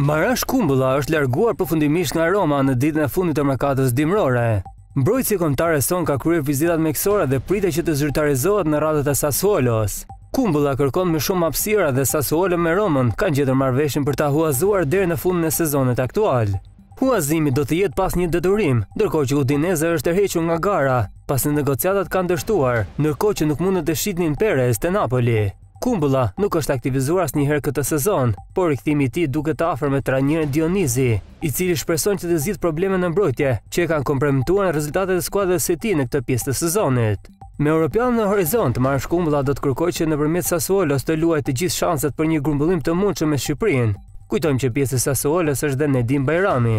Marash Kumbulla është larguar përfundimisht nga Roma në ditën e fundit të merkatos dimrore. Mbrojtësi i kombëtares sonë ka kryer vizitat mjekësore dhe pritet që të zyrtarizohet në radhët e Sassuolos. Kumbulla kërkon më shumë hapësira dhe Sassuolo me Romën kanë gjetur marrëveshjen për ta huazuar deri në fundin e sezonit aktual. Huazimi do të jetë pa asnjë detyrim, ndërkohë që Udinese është tërhequr nga gara, pasi negociatat kanë dështuar, ndërkohë që nuk mundën të shitnin Perez te Napoli. Kumbulla nuk është aktivizuar asnjëherë këtë sezon, por rikthimi i tij duket i afërt me trajnerin Dionizi, i cili shpreson që të zgjidhë problemet në mbrojtje, që kanë kompromentuar rezultatet e skuadrës së tij në këtë pjesë të sezonit. Me Europianin në horizont, Marash Kumbulla do të kërkojë që nëpërmjet Sassuolos të luajë të gjithë shanset për një grumbullim të mundshëm me Shqipërinë. Kujtojmë që pjesë e Sassuolos është dhe Nedim Bajrami.